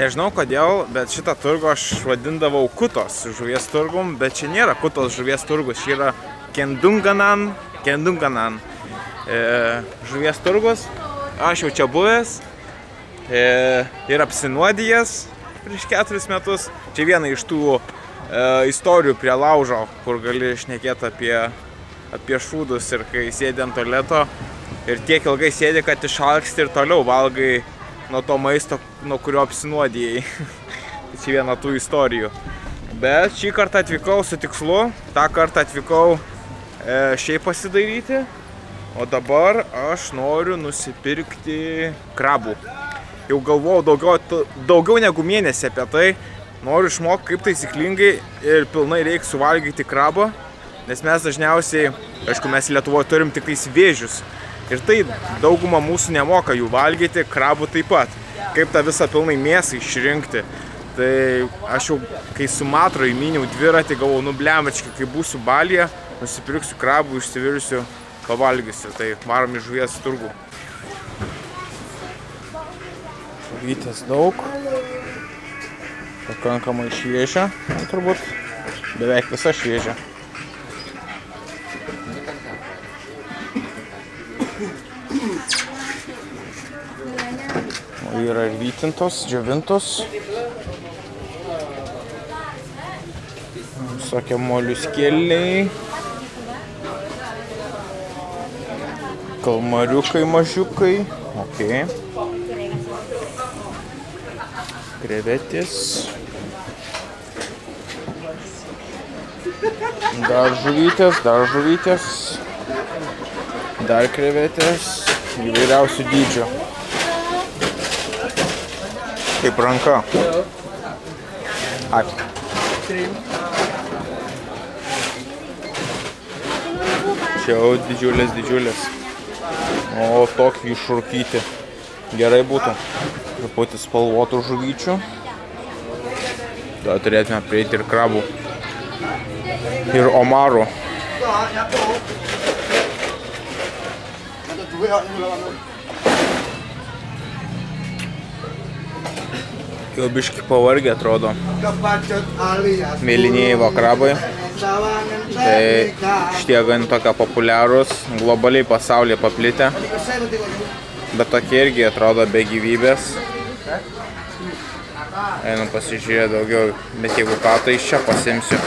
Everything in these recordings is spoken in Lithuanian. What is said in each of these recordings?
Nežinau kodėl, bet šitą turgų aš vadindavau kutos žuvies turgum, bet čia nėra kutos žuvies turgus, čia yra Kendunganan, Kendunganan e, žuvies turgus. Aš jau čia buvęs e, ir apsinuodijęs prieš keturis metus. Čia viena iš tų e, istorijų prie laužo, kur gali šnekėti apie, apie šūdus ir kai sėdi ant toleto ir tiek ilgai sėdi, kad išalksti ir toliau valgai nuo to maisto, nuo kurio apsinuodijai. tai čia viena tų istorijų. Bet šį kartą atvykau su tikslu, tą kartą atvykau e, šiaip pasidaryti, o dabar aš noriu nusipirkti krabų. Jau galvojau daugiau, daugiau negu mėnesį apie tai, noriu išmokti kaip taisyklingai ir pilnai reikia suvalgyti krabą, nes mes dažniausiai, aišku, mes Lietuvoje turim tik tais vėžius, Ir tai dauguma mūsų nemoka jų valgyti, krabų taip pat. Kaip tą visą pilnai mėsą išrinkti. Tai aš jau, kai su matro įminiau dviratį, galvau, nu blemačkai, kai būsiu balyje, nusipirksiu krabų, išsivirsiu, pavalgysiu. Tai varom į žuvies turgų. Žuvytės daug. Pakankamai šviežia, turbūt. Beveik visa šviežia. Yra ir vytintos, džiovintos. Visokie moliuskėliai. Kalmariukai mažiukai. Ok. Krevetės. Dar žuvytės, dar žuvytės. Dar krevetės. Įvairiausių dydžio. Kaip ranka. Ačiū. Čia jau didžiulės, didžiulės. O tokį išrūkyti. Gerai būtų. Truputį spalvotų žuvyčių. Tada turėtume prieiti ir krabų. Ir omarų. Jau biški pavargę atrodo. Mėlynieji vakrabai. Tai šitie gan tokia populiarūs, globaliai pasaulyje paplitę. Bet tokie irgi atrodo be gyvybės. Einu pasižiūrėti daugiau, bet jeigu ką, tai iš čia pasimsiu.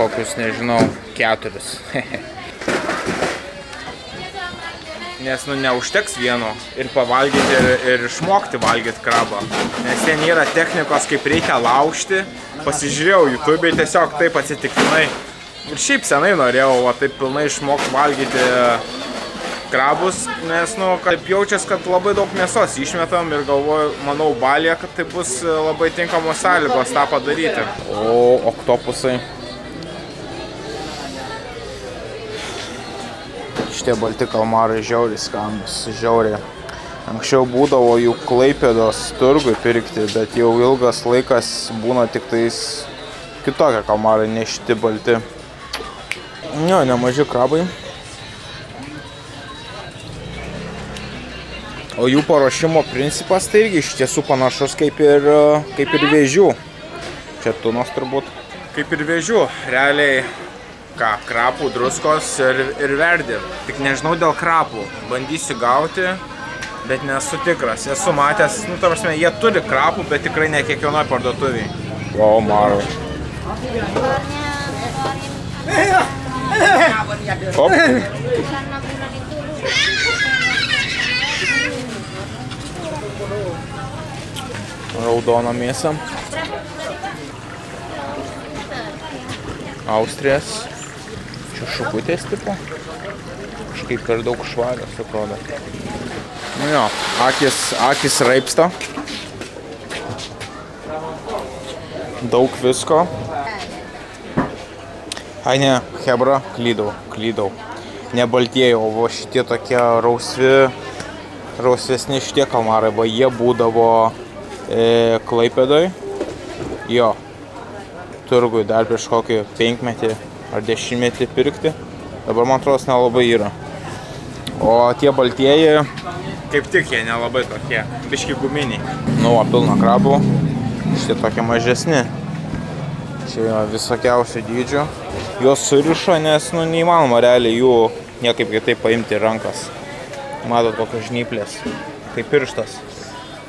Kokius, nežinau, keturis. nes nu neužteks vieno ir pavalgyti ir, ir išmokti valgyti krabą. Nes ten yra technikos, kaip reikia laužti. Pasižiūrėjau YouTube tiesiog taip atsitiktinai. Ir šiaip senai norėjau va, taip pilnai išmokti valgyti krabus, nes nu, kaip jaučias, kad labai daug mėsos išmetam ir galvoju, manau, balė, kad tai bus labai tinkamos sąlygos tą padaryti. O oktopusai šitie balti kalmarai žiauriai skambus, žiauriai. Anksčiau būdavo jų klaipėdos turgui pirkti, bet jau ilgas laikas būna tik tais kitokie kalmarai, ne šitie balti. Jo, nemaži krabai. O jų paruošimo principas tai irgi iš tiesų panašus kaip ir, kaip ir vėžių. Čia tunos turbūt. Kaip ir vėžių. Realiai ką, krapų, druskos ir, ir verdi. Tik nežinau dėl krapų. Bandysiu gauti, bet nesu tikras. Esu matęs, nu, ta prasme, jie turi krapų, bet tikrai ne kiekvienoje parduotuviai. Wow, marai. Op. Raudona mėsa. Austrijas. Čia šukutės tipo. Kažkaip per daug švarios atrodo. Nu jo, akis, akis raipsta. Daug visko. Ai ne, hebra, klydau, klydau. Ne baltieji, o va šitie tokie rausvi, rausvesni šitie kalmarai, va jie būdavo e, Klaipėdoj. Jo, turgui dar prieš kokį penkmetį ar dešimtmetį pirkti. Dabar man atrodo nelabai yra. O tie baltieji, kaip tik jie nelabai tokie, biški guminiai. Nu, o pilna krabų, šitie tokie mažesni. Čia yra visokiausių dydžių. Juos surišo, nes nu, neįmanoma realiai jų niekaip kitaip paimti rankas. Matot kokios žnyplės, kaip pirštas.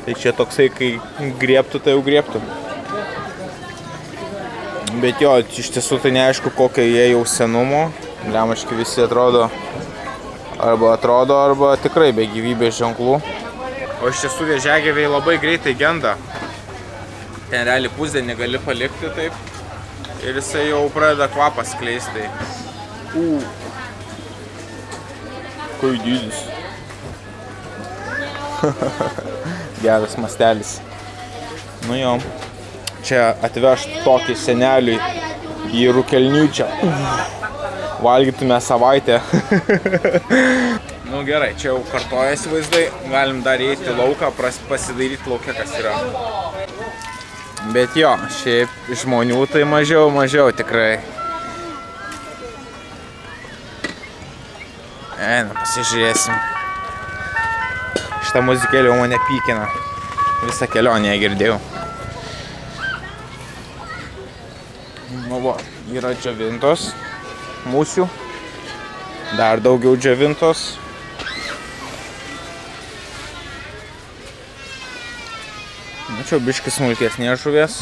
Tai čia toksai, kai griebtų, tai jau griebtų. Bet jo, iš tiesų tai neaišku, kokio jie jau senumo. Lemaški visi atrodo arba atrodo, arba tikrai be gyvybės ženklų. O iš tiesų viežegeriai labai greitai genda. Ten realiai pusdienį gali palikti taip. Ir jisai jau pradeda kvapą skleisti. U. Kai dydis. Geras mastelis. Nu jo. Čia atvežt tokį seneliui į Rukelniučią. Valgytume savaitę. nu gerai, čia jau kartojasi vaizdai. Galim dar eiti lauką, pasidaryti laukia, kas yra. Bet jo, šiaip žmonių tai mažiau, mažiau tikrai. Eina, pasižiūrėsim. Šitą muzikėlį jau mane pykina. Visą kelionę girdėjau. Nu va, yra džiavintos mūsių. Dar daugiau džiavintos. Čia biškis smulkesnės žuvės.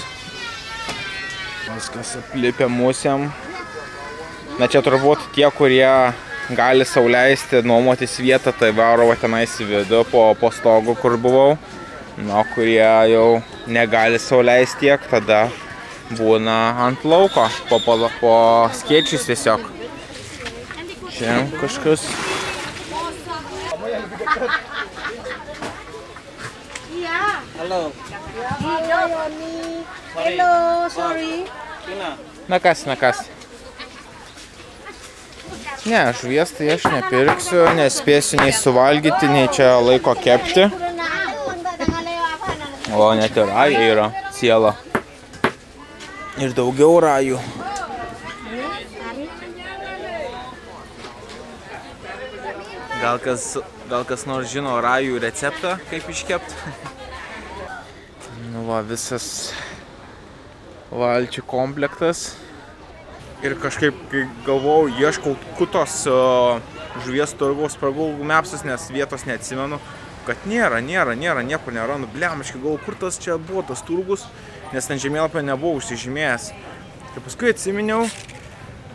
Viskas aplipia mūsiam. Na čia turbūt tie, kurie gali sauliaisti nuomotis vietą, tai varo tenais į vidų po, po stogu, kur buvau. Na, kurie jau negali sauliaisti tiek, tada būna ant lauko, po, po, po skėčius tiesiog. Čia kažkas. Hello. Hello, sorry. Na kas, na kas. Ne, žuvies tai aš nepirksiu, nespėsiu nei suvalgyti, nei čia laiko kepti. O net ir rajai yra siela. Ir daugiau rajų. Gal kas, gal kas nors žino rajų receptą, kaip iškepti? nu va, visas valčių komplektas. Ir kažkaip, kai galvojau, ieškau kutos uh, žuvies turgaus pragulgų mepsus, nes vietos neatsimenu, kad nėra, nėra, nėra, niekur nėra. Nu, blemiškai, galvoju, kur tas čia buvo tas turgus, nes ten žemėlapio nebuvau užsižymėjęs. Ir paskui atsiminiau,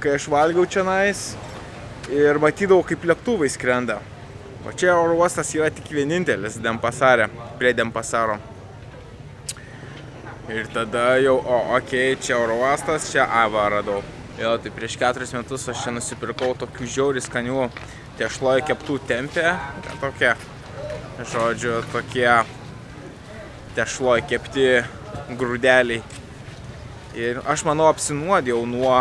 kai aš valgiau čia nais ir matydavau, kaip lėktuvai skrenda. O čia oro uostas yra tik vienintelis Dempasarė, prie Dempasaro. Ir tada jau, o, okei, okay, čia oro uostas, čia Ava radau. Jo, tai prieš keturis metus aš čia nusipirkau tokių žiauriai skanių tešloje keptų tempė. Tokie, žodžiu, tokie tešloje kepti grūdeliai. Ir aš manau apsinuodėjau nuo,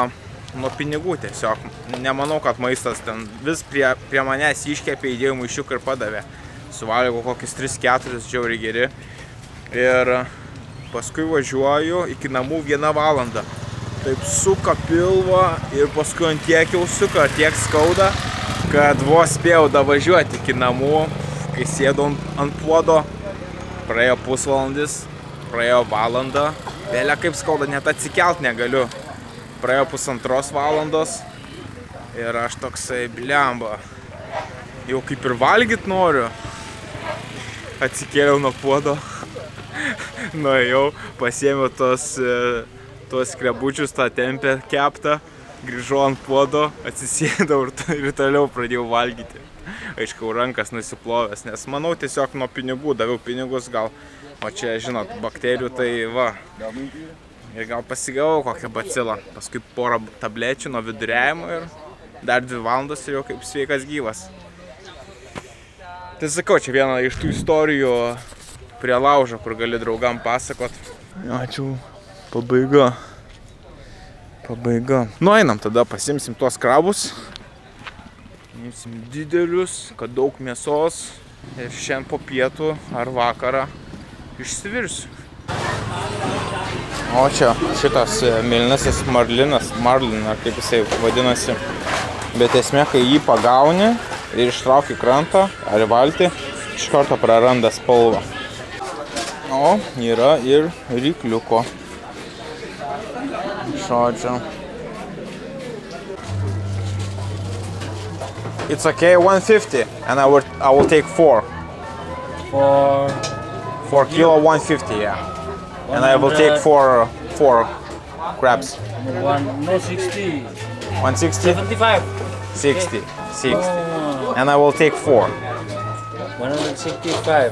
nuo pinigų tiesiog. Nemanau, kad maistas ten vis prie, prie manęs iškepė, įdėjau maišiuką ir padavė. Suvalgau kokius 3-4 žiauriai geri. Ir paskui važiuoju iki namų vieną valandą taip suka pilvą ir paskui ant tiek jau suka, tiek skauda, kad vos spėjau davažiuoti iki namų, kai sėdau ant puodo, praėjo pusvalandis, praėjo valanda, vėlia kaip skauda, net atsikelt negaliu. Praėjo pusantros valandos ir aš toksai blemba, jau kaip ir valgyt noriu. Atsikėliau nuo puodo, nuėjau, pasiėmiau tos tuos skrebučius, tą tempę keptą, grįžau ant puodo, atsisėdau ir, ir toliau pradėjau valgyti. Aišku, rankas nusiplovęs, nes manau tiesiog nuo pinigų daviau pinigus, gal, o čia, žinot, bakterijų tai va. Ir gal pasigavau kokią bacilą, paskui porą tablečių nuo viduriavimo ir dar dvi valandos ir jau kaip sveikas gyvas. Tai sakau, čia viena iš tų istorijų prie laužo, kur gali draugam pasakot. Ačiū pabaiga. Pabaiga. Nu, einam tada, pasimsim tuos krabus. Imsim didelius, kad daug mėsos. Ir šiandien po pietų ar vakarą išsivirsiu. O čia šitas e, milnasis marlinas, marlin, ar kaip jisai vadinasi. Bet esmė, kai jį pagauni, ir ištrauki krantą ar valtį, iš karto praranda spalvą. O, yra ir rykliuko. Žodžiu. It's okay, 150, and I will, I will take four. For 4 kilo, 150, yeah. And I will take four, four crabs. one, no 60, 160, 75. 60, 60. Oh, And I will take four. 165.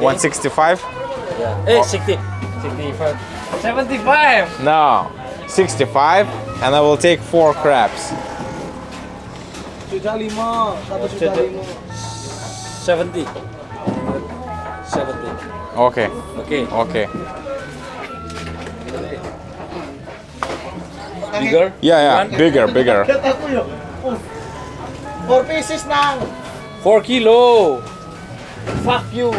165? Yeah. Hey, 60. 65. 75. No, 65, and I will take four crabs. Juta lima, satu juta lima. 70. 70. Okay, Okay. okay. Bigger? Yeah, yeah, One? bigger, bigger. Aku yuk. Four pieces nang. 4 kilo. Fuck you.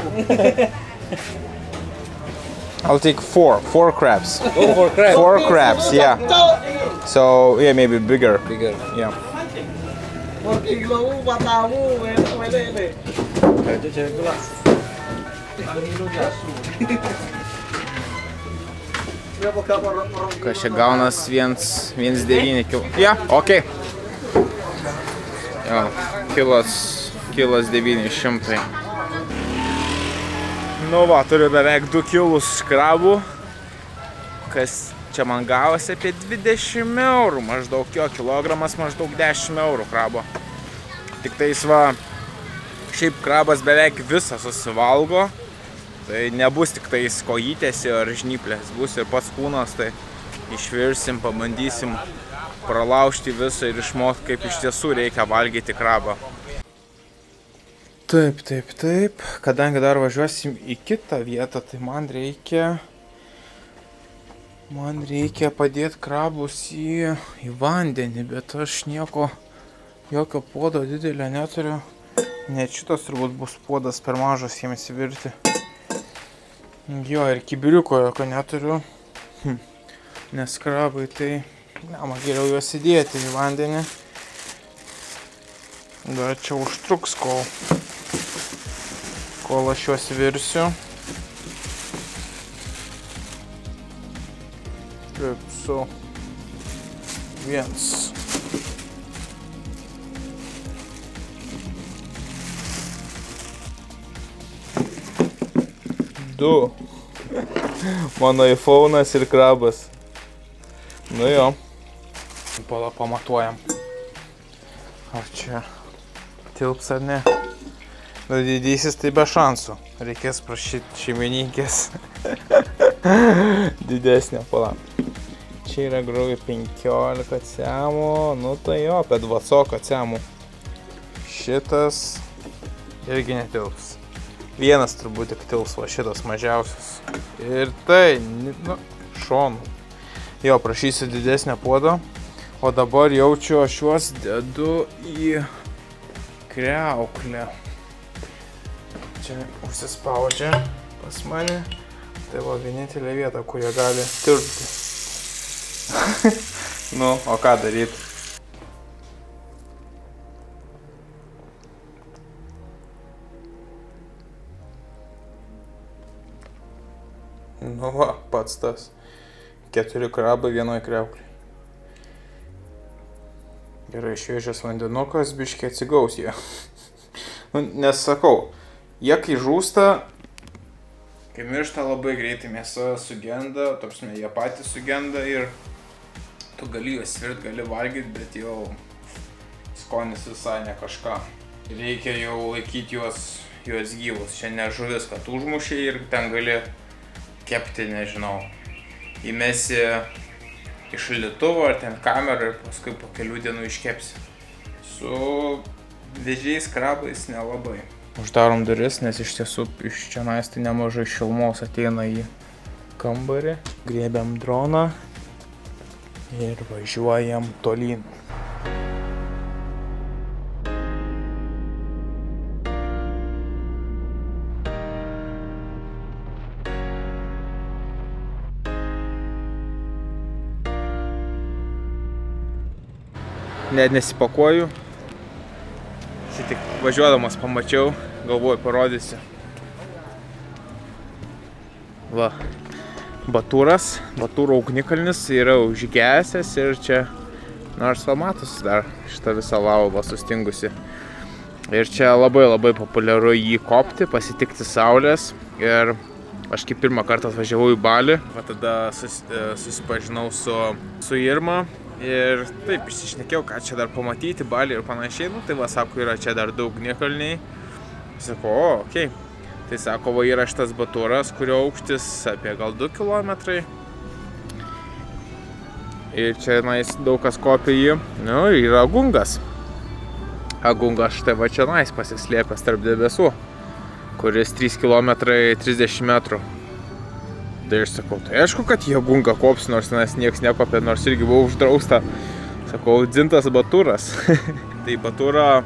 I'll take four, four crabs. Go for crab. Four crabs, yeah. So, yeah, maybe bigger. Bigger. Yeah. Four kilo matamu, wele wele. Itu cewek gue lah. Berapa kabar orang Kas čia gaunas 1,9 kilo. Ja, ok. Jo, kilas, kilas 900. Nu va, turiu beveik 2 kilus krabų. Kas čia man gavosi apie 20 eurų. Maždaug jo kilogramas maždaug 10 eurų krabo. Tik tais va, šiaip krabas beveik visą susivalgo. Tai nebus tik tais kojytės ar žnyplės, bus ir pats kūnas, tai išvirsim, pabandysim pralaužti visą ir išmokti, kaip iš tiesų reikia valgyti krabą. Taip, taip, taip. Kadangi dar važiuosim į kitą vietą, tai man reikia... Man reikia padėti krabus į, į vandenį, bet aš nieko, jokio puodo didelio neturiu. Net šitas turbūt bus puodas per mažas jiems įvirti. Jo, ir kibiriuko jokio neturiu. Hm. Nes krabai tai... Nema, geriau juos įdėti į vandenį. Dar čia užtruks, kol... Kol aš juos virsiu. Taip, su... Viens. Du. Mano iPhone'as ir krabas. Nu jo. Pala pamatuojam. Ar čia tilps ar ne. Bet didysis tai be šansų. Reikės prašyti šeimininkės. Didesnė pala. Čia yra grauja 15 cemų. Nu tai jo, apie 20 cemų. Šitas irgi netilps. Vienas turbūt tik tilps, va šitas mažiausias. Ir tai, nu, šonu. Jo, prašysiu didesnio puodo. O dabar jaučiu, aš juos dedu į kreuklę. Čia užsispaudžia pas mane. Tai va vienintelė vieta, kur jie gali tirpti. nu, o ką daryti? Nu va, pats tas. Keturi krabai vienoj kreuklėje. Gerai, šviežias vandenukas, biškiai atsigaus jie. nu, nes sakau, jie kai žūsta, kai miršta labai greitai, mėsa sugenda, topsime, jie patys sugenda ir tu gali juos virt, gali valgyti, bet jau skonis visai ne kažką. Reikia jau laikyti juos, juos gyvus. Čia ne žuvis, kad užmušiai ir ten gali kepti, nežinau, įmesi į šaldytuvą ar ten kamerą ir paskui po kelių dienų iškepsi. Su didžiais krabais nelabai. Uždarom duris, nes iš tiesų iš čia tai nemažai šilmos ateina į kambarį. Griebiam droną ir važiuojam tolyn. net nesipakuoju, Tai tik važiuodamas pamačiau, galvoju parodysiu. Va, Batūras, Batūro ugnikalnis yra užgesęs ir čia, nors va matosi dar šitą visą lavą sustingusi. Ir čia labai labai populiaru jį kopti, pasitikti saulės. Ir aš kaip pirmą kartą atvažiavau į Balį, va tada sus, e, susipažinau su, su Irma. Ir taip, išsišnekėjau, ką čia dar pamatyti, Balį ir panašiai. Nu, tai va, sako, yra čia dar daug niekalniai. Sakau, o, okei. Okay. Tai sako, va yra šitas baturas, kurio aukštis apie gal 2 km. Ir čia nais daug kas kopia jį. Nu, yra gungas. Agungas štai va čia nais pasislėpęs tarp debesų, kuris 3 km 30 metrų. Tai aš sakau, tai aišku, kad jie gunga kops, nors tenais nieks nekopė, nors irgi buvo uždrausta. Sakau, dzintas baturas. tai baturą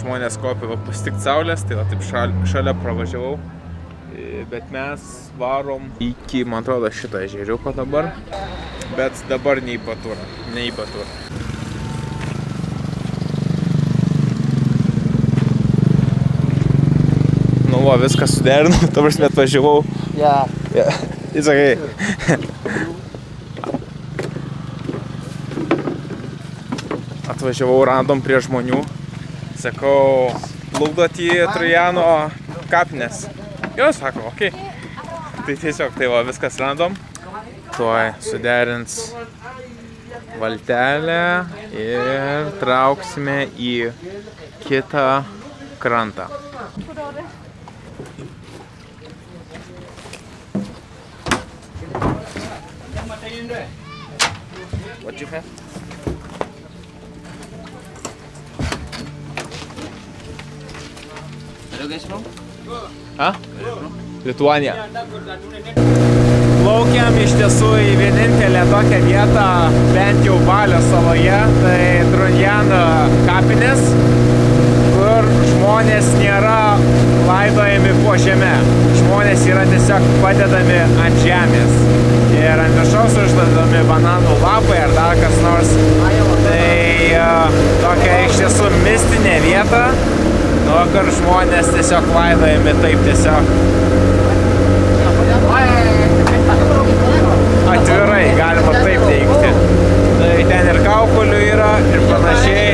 žmonės va pasitikti saulės, tai va taip šal, šalia pravažiavau. E, Bet mes varom iki, man atrodo, šito ežeriuko dabar. Bet dabar ne į Baturą, ne į Baturą. Nu, va, viską suderinau, ta prasme atvažiavau. Yeah. Yeah. It's okay. Atvažiavau random prie žmonių. Sakau, plukdot į Trojano kapines. Jo, sako, okei. Okay. Tai tiesiog tai va, viskas random. Tuoj suderins valtelę ir trauksime į kitą krantą. Lituanija. Plaukiam iš tiesų į vienintelę tokią vietą, bent jau Balio saloje, tai Drunjano kapinės, kur žmonės nėra laidojami po žemę. Žmonės yra tiesiog padedami ant žemės. Ir ant viršaus uždedami bananų lapai ar dar kas nors. Tai uh, tokia iš tiesų mistinė vieta, nu, kur žmonės tiesiog laidojami taip tiesiog atvirai, galima taip teikti. Tai ten ir kaukolių yra ir panašiai.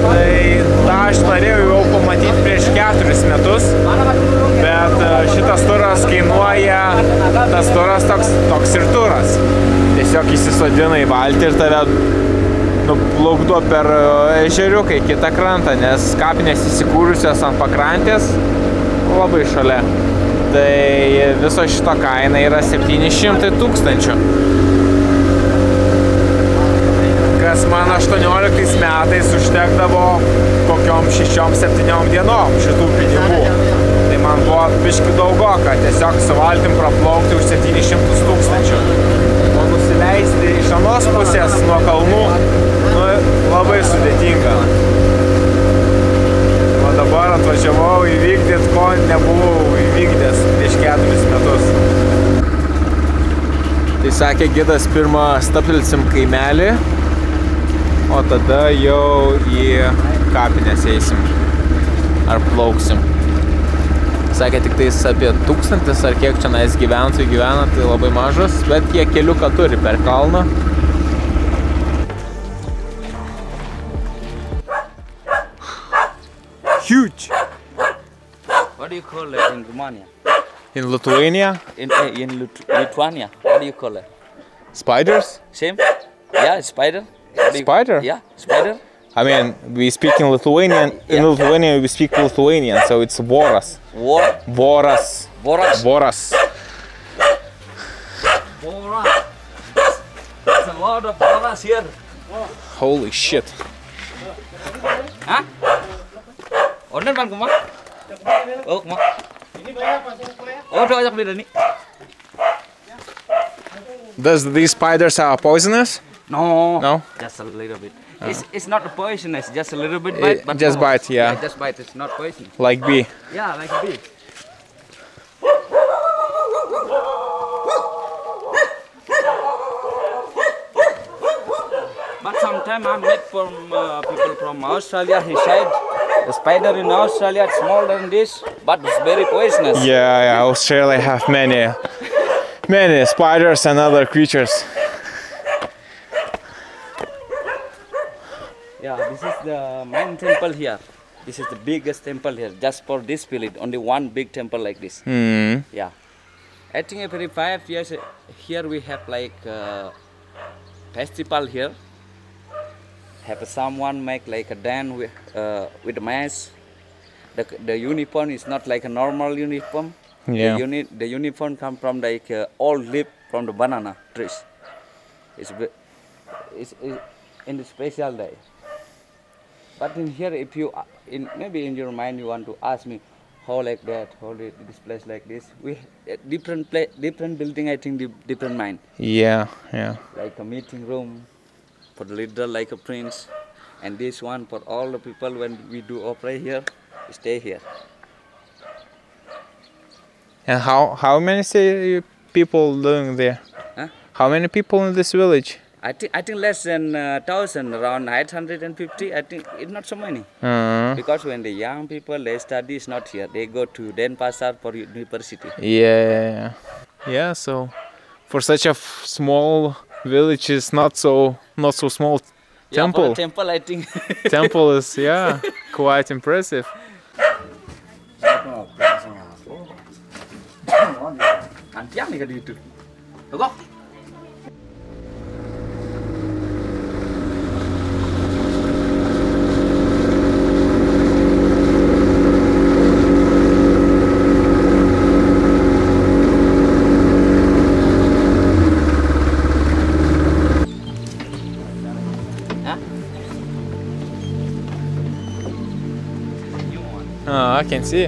Tai tą aš norėjau jau pamatyti prieš keturis metus, bet e, šitas turas kainuoja, tas turas toks, toks ir turas. Tiesiog įsisodina į valtį ir tave nuplukdo per e, ežeriuką į kitą krantą, nes kapinės įsikūrusios ant pakrantės labai šalia. Tai viso šito kaina yra 700 tūkstančių. Kas man 18 metais užtekdavo kokiom 6-7 dienom šitų pinigų. Tai man buvo biški daugoka, tiesiog su valtim praplaukti už 700 tūkstančių. O nusileisti iš anos pusės nuo kalnų nu, labai sudėtinga. Atvažiavau įvykdyti, ko nebuvau įvykdęs prieš keturis metus. Tai sakė gidas pirmą staptelsim kaimelį, o tada jau į kapinės eisim ar plauksim. Sakė tik tais apie tūkstantis ar kiek čia nais gyventojų gyvena, tai labai mažas, bet jie keliuką turi per kalną. In Romania? In Lithuania, In uh, in Lit- Lithuania, what do you call it? spiders? Same? Yeah, spider. What do you- Spider? Yeah, spider. I mean, we speak in Lithuanian. In Yeah. Lithuania, we speak Lithuanian, so it's voras. War. Voras. Boras. Voras. Boras. There's a lot of boras here. Holy shit. Hah? Order bang kumah? Oh kumah. Oh tuh ajak dia ni. Does these spiders are poisonous? No. No? Just a little bit. It's it's not poisonous. Just a little bit bite. But just no. bite, yeah. Just bite. It's not poisonous. Like bee. Yeah, like bee. But sometimes I met from uh, people from Australia. He said The spider in Australia is smaller than this, but it's very poisonous. Yeah, yeah, Australia have many, many spiders and other creatures. Yeah, this is the main temple here. This is the biggest temple here, just for this village. Only one big temple like this. Hmm. Yeah. I think every five years here we have like uh, festival here. Have someone make like a dance with uh, with a mask. The, the uniform is not like a normal uniform. Yeah. The, uni- the uniform come from like uh, old leaf from the banana trees. It's, it's, it's in the special day. But in here, if you uh, in maybe in your mind you want to ask me how like that, how this place like this, we uh, different place, different building. I think di- different mind. Yeah, yeah. Like a meeting room for the leader, like a prince, and this one for all the people when we do opera here, stay here. And how how many say people living there? Huh? How many people in this village? I think I think less than uh, thousand, around 850. I think it's not so many. Uh, Because when the young people they study is not here, they go to Denpasar for university. yeah, yeah, yeah. Yeah. So, for such a f- small village, is not so not so small. Yeah, Temple. a temple, I think. Temple is yeah quite impressive. I can see.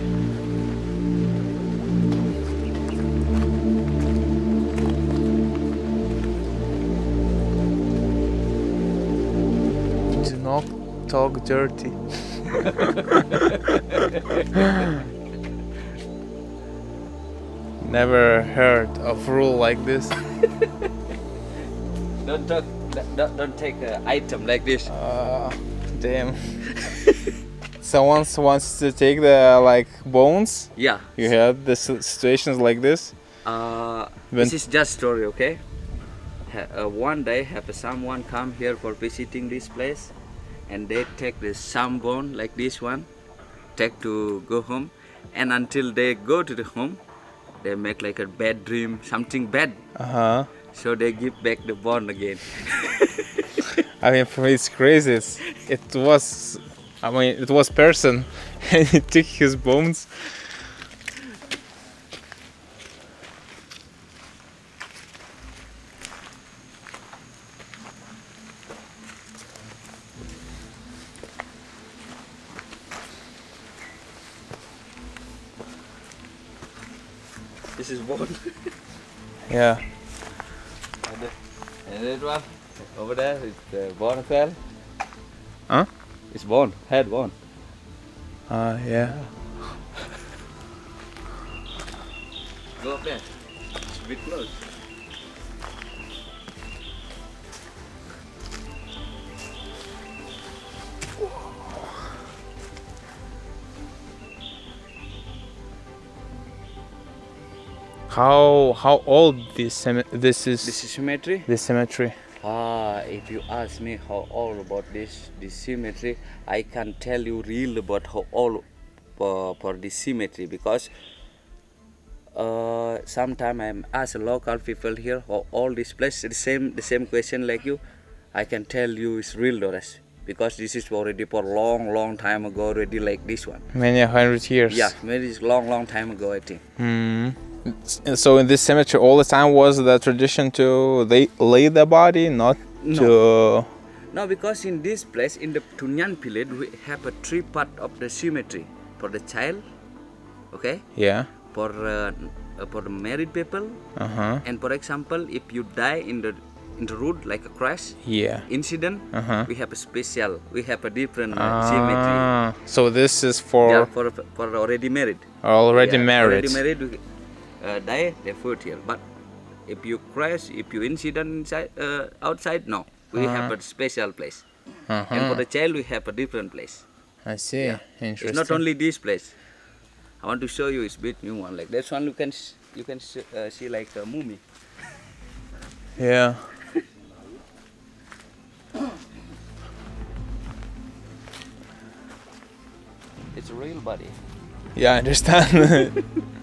Do not talk dirty. Never heard of rule like this. Don't talk, don't, don't take an item like this. Uh, damn. Someone wants to take the like bones. Yeah. You had the situations like this. Uh, When- this is just story, okay? Ha- uh, one day, have someone come here for visiting this place, and they take the some bone like this one, take to go home, and until they go to the home, they make like a bad dream, something bad. Uh huh. So they give back the bone again. I mean, for me, it's crazy. It's, it was, I mean, it was person, and he took his bones. this is bone. Yeah. and that one over there is the bone as well. Huh? It's one. head bone. Uh, yeah. Go up there. It's a bit close. How how old this this is This is cemetery. this cemetery? Ah, if you ask me how all about this this cemetery, I can tell you real about how all for, for this cemetery because uh, sometime I'm ask local people here how all this place the same the same question like you, I can tell you it's real Doris because this is already for long long time ago already like this one. Many hundred years. Yeah, maybe it's long long time ago I think. Hmm. And So in this cemetery, all the time was the tradition to they lay the body, not to. No, because in this place, in the Tunyan village, we have a three part of the cemetery for the child, okay, Yeah. for uh, for the married people, Uh huh. and for example, if you die in the in the road like a crash Yeah. incident, Uh-huh. we have a special, we have a different uh, cemetery. Ah, so this is for Yeah, for for already married. already Yeah, married. Already married, uh, die they here. But if you crash, if you incident inside uh, outside, no, we have a special place. And for the child, we have a different place. I see. Yeah. Interesting. It's not only this place. I want to show you it's a bit new one. Like this one, you can you can uh, see like a mummy. Yeah. It's a real body. Yeah, I understand.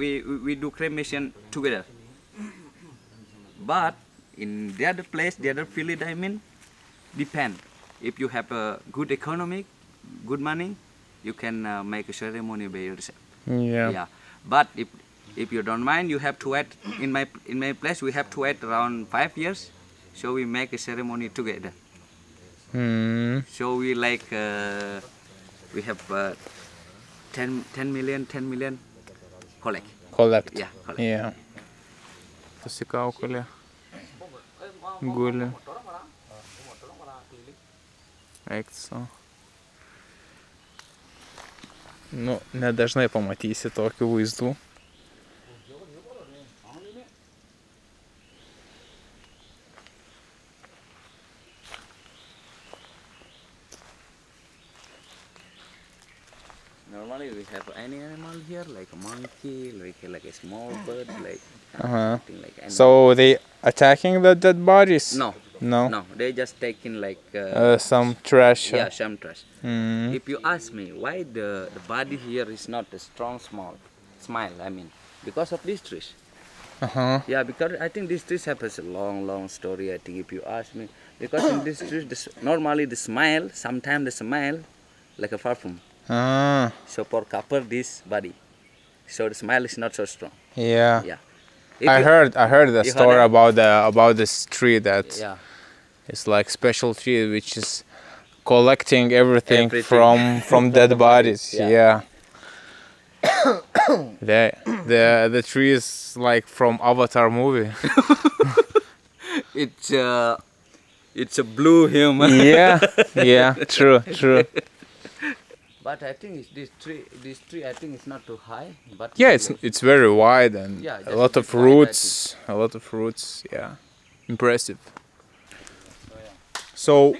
We, we do cremation together. But in the other place, the other village, I mean, depend. If you have a good economic, good money, you can uh, make a ceremony by yourself. yeah. yeah but if if you don't mind you have to wait in my in my place we have to wait around five years so we make a ceremony together Hmm. so we like uh, we have uh, 10, 10 million 10 million collect Collect. yeah collect Yeah. Pasikaukulė. Guli. Eik su. Nu, nedažnai pamatysi tokių vaizdų. Normally we have any animal here like a monkey like like a small bird like Uh-huh. something like animal. So they attacking the dead bodies? no No. no they just taking like uh, Uh, some trash. yeah some trash Mm. If you ask me why the, the body here is not a strong small smile, I mean, because of these trees. Uh-huh. Yeah, because I think this trees have a long, long story. I think if you ask me, because in this trees, the, normally the smile, sometimes the smile, like a perfume. Ah, So for cover this body, so the smile is not so strong. yeah. Yeah. If I you- heard I heard the you heard story about the about this tree that Yeah. it's like special tree which is collecting everything, Everything. from from dead bodies. Yeah. yeah. the the the tree is like from Avatar movie. It's uh, it's a blue human. yeah, yeah, true, true. But I think it's this tree. This tree, I think it's not too high. But Yeah, it's it's very wide and Yeah, a lot of bit wide, I roots, a lot of roots. Yeah, impressive. So,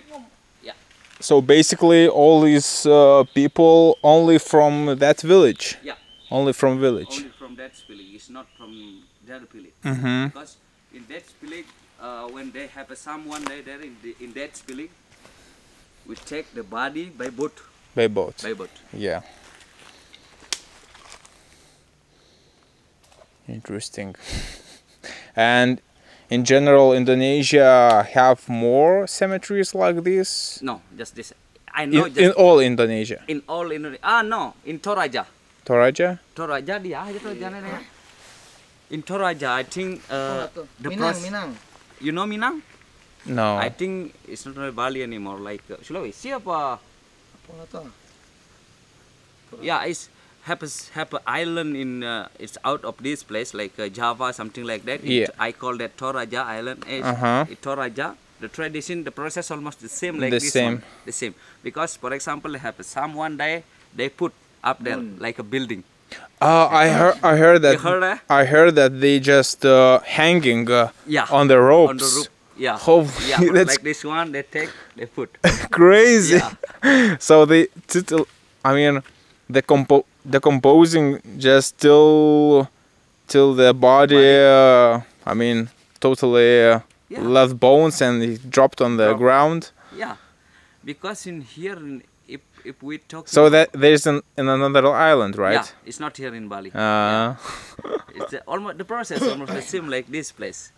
Yeah. so basically, all these uh, people only from that village, yeah. only from village. only from that village. It's not from the other village. Mm-hmm. Because in that village, uh, when they have a someone there, there in, the, in that village, we take the body by boat. By boat. By boat. Yeah. Interesting. And in general, Indonesia have more cemeteries like this. No, just this. I know In, just in all Indonesia. in all in ah no in Toraja. Toraja. Toraja dia aja Toraja ni. In Toraja, I think uh, the Minang. Minang. You know Minang? No. I think it's not only Bali anymore. Like uh, Sulawesi apa? Apa to? Yeah, it's have a, s- have a island in uh, it's out of this place like uh, Java something like that. Yeah. It, I call that Toraja Island. It's, Uh-huh. it Toraja. The tradition, the process almost the same like The this same. one. The same. Because for example, they have someone die they put up there like a building. Uh, I heard. I heard that. You heard that? I heard that they just uh, hanging uh, Yeah. on the ropes. On the roof. Yeah. Holy, yeah. that's like this one, they take, they put. crazy. Yeah. so they, I mean, the compo- the composing just till till the body. Uh, I mean, totally uh, Yeah. left bones and it dropped on the Drop. ground. Yeah, because in here, in- if if we talk. So that there's an, in another island, right? Yeah, it's not here in Bali. Uh, It's uh, almost the process almost the same like this place.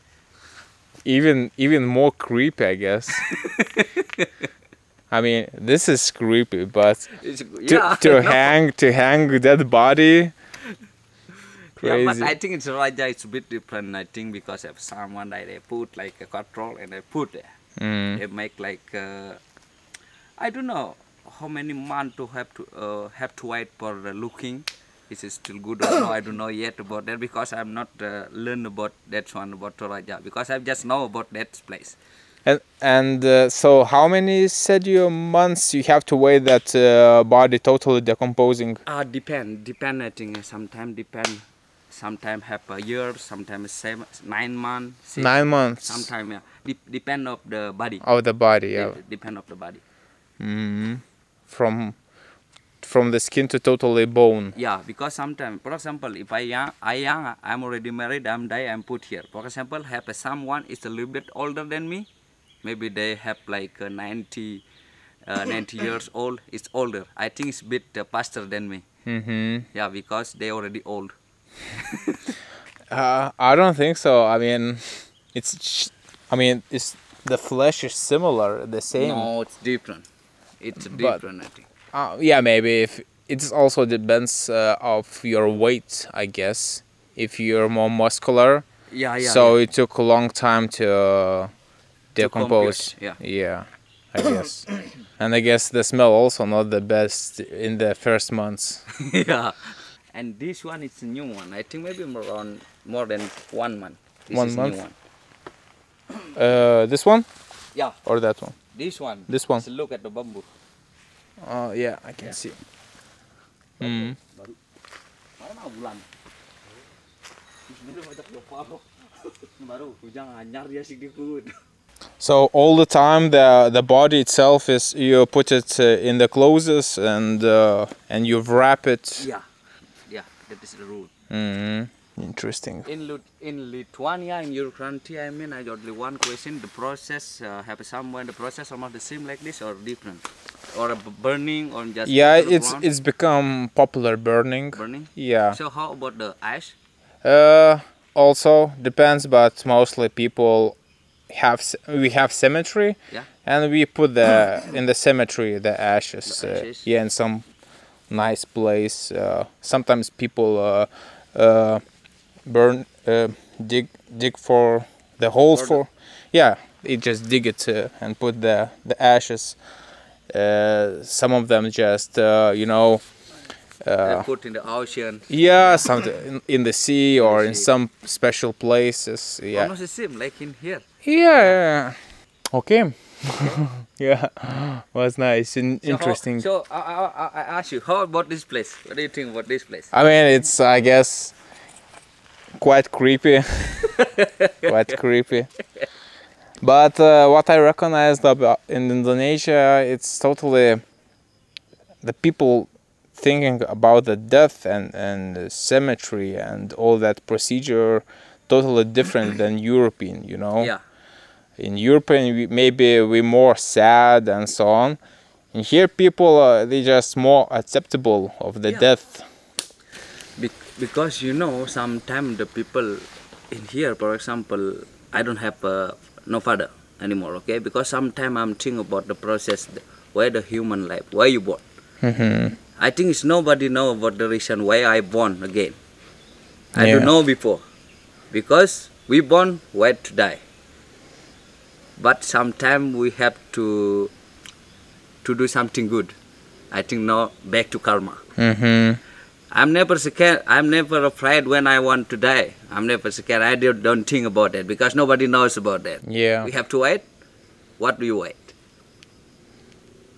Even even more creepy, I guess. I mean, this is creepy, but It's, to, yeah, to no. hang to hang dead body. Yeah, but I think it's Raja. It's a bit different. I think because of someone like they put like a control and they put there. Mm. They make like uh, I don't know how many months to have to uh, have to wait for looking. Is it still good or no? I don't know yet about that because I'm not uh, learn about that one about Toraja because I just know about that place. And and uh, so, how many said you months you have to wait that uh, body totally decomposing? Uh, depend, depend. I think sometimes depend. Sometimes have a year, sometimes seven, nine months. six, Nine months Sometimes yeah, Dep- depend of the body. of the body, yeah. De- depend of the body. Mm. From from the skin to totally bone. Yeah, because sometimes, for example, if I young, I young, I'm already married, I'm die, I'm put here. For example, have a someone is a little bit older than me, maybe they have like uh, 90, uh, 90 years old. It's older. I think it's bit uh, faster than me. hmm Yeah, because they already old. Uh, I don't think so. I mean, it's. I mean, it's the flesh is similar, the same. No, it's different. It's But- different, I think. Uh, yeah, maybe if it also depends uh, of your weight, I guess. If you're more muscular, Yeah, yeah. so yeah. it took a long time to uh, decompose. compute, yeah, I guess. and I guess the smell also not the best in the first months. yeah. And this one is a new one. I think maybe around more than one month. This One is month? new one. Uh, this one Yeah, or that one? this one. This one. Look at the bamboo. Oh yeah, I can see. Mm. Mana bulan? Sebenarnya banyak dopa Baru hujan anyar dia sedikit. So all the time the the body itself is you put it uh, in the clothes and uh, and you wrap it. Yeah, yeah, that is the rule. Mm. Interesting. In Lut in Lithuania, in country, I mean, I got only one question: the process uh, have someone the process almost the same like this or different, or burning or just Yeah, put to the it's ground? it's become popular burning. burning. Yeah. So how about the ash? Uh, also depends, but mostly people have we have cemetery. Yeah. And we put the in the cemetery the ashes. The uh, yeah, in some nice place. Uh, sometimes people uh, uh, burn uh, dig dig for the hole For for. Yeah, it just dig it uh, and put the the ashes. Uh, some of them just uh, you know. Uh, put in the ocean. yeah, some in, in the sea or in sea. some special places. Yeah. Almost the same like in here. Yeah. Okay. yeah. Was nice and So how- interesting. So I, I, I I ask you, how about this place? What do you think about this place? I mean, it's I guess quite creepy. quite creepy. But uh, what I recognized about in Indonesia, it's totally the people thinking about the death and and the cemetery and all that procedure totally different than European. You know. Yeah. in European we, maybe we more sad and so on. And here people uh, they just more acceptable of the Yeah. death. Bec- because you know, sometimes the people in here, for example, I don't have uh, no father anymore. Okay, because sometimes I'm thinking about the process, where the human life, where you born. Mhm. I think it's nobody know about the reason why I born again. I Yeah. don't know before, because we born where to die. But sometimes we have to to do something good. I think now back to karma. Mm-hmm. I'm never scared. I'm never afraid when I want to die. I'm never scared. I don't, don't think about that because nobody knows about that. Yeah. We have to wait. What do you wait?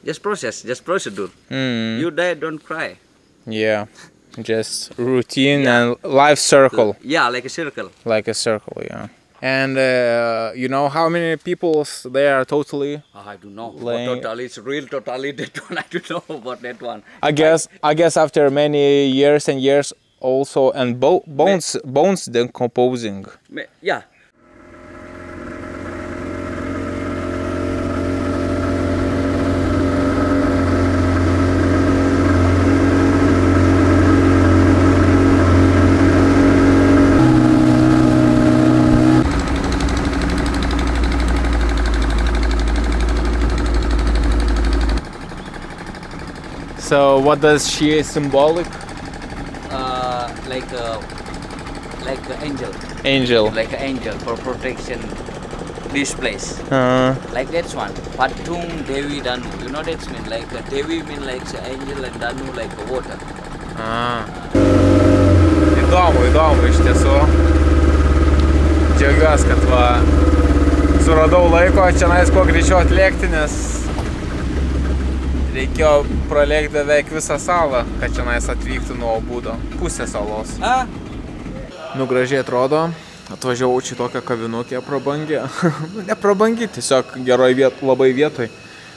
Just process. Just procedure. Mm. You die, don't cry. Yeah. Just routine Yeah. and life circle, Yeah, like a circle. like a circle. Yeah. And uh, you know how many people there are totally? I don't know. Laying- What totally, it's real totally that one. I don't know about that one. I guess I guess after many years and years also and bo- bones bones decomposing. Ma- Yeah. So what does she symbolic? Uh, like a, like an angel, Angel. like an angel for protection. This place, Uh, like that's one. Patum Devi Danu. You know that's mean like uh, Devi mean like a angel and Danu like a water. a. Įdomu, įdomu iš tiesų. Džiaugiuosi, kad va suradau laiko čia nais kuo greičiau atlėkti, nes reikėjo pralėkti beveik visą salą, kad čia nais atvyktų nuo būdo. Pusę salos. Ah, Nu, gražiai atrodo. Atvažiavau čia tokią kavinukę prabangę. Nu, ne prabangį, tiesiog geroj viet, labai vietoj.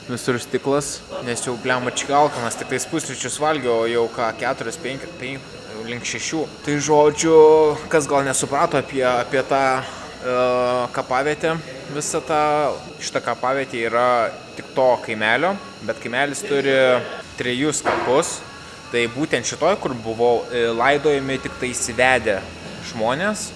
Visur stiklas, nes jau blema čikalkanas, tik tais pusryčius valgiau, jau ką 4, 5, 5, link 6. Tai žodžiu, kas gal nesuprato apie, apie tą uh, kapavietę, visą tą, šitą kapavietę yra tik to kaimelio, bet kaimelis turi trejus kapus. Tai būtent šitoj, kur buvau, e, laidojami tik tai įsivedę žmonės.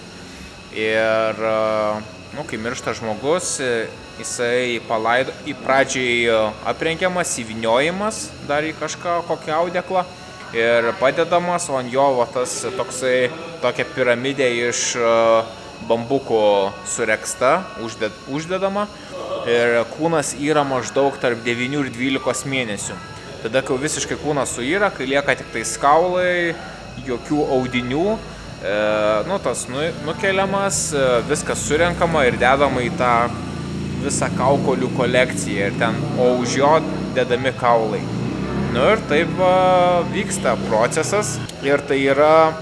Ir, e, nu, kai miršta žmogus, e, jisai palaido, į pradžiai e, aprengiamas, įviniojimas dar į kažką, kokią audeklą. Ir padedamas, o ant jo va, tas toksai, tokia piramidė iš e, bambukų sureksta, užded, uždedama. Ir kūnas yra maždaug tarp 9 ir 12 mėnesių. Tada, kai visiškai kūnas suyra, kai lieka tik tai skaulai, jokių audinių, e, nu, tas nu, nukeliamas, e, viskas surenkama ir dedama į tą visą kaukolių kolekciją ir ten, o už jo dedami kaulai. Nu ir taip va, vyksta procesas ir tai yra,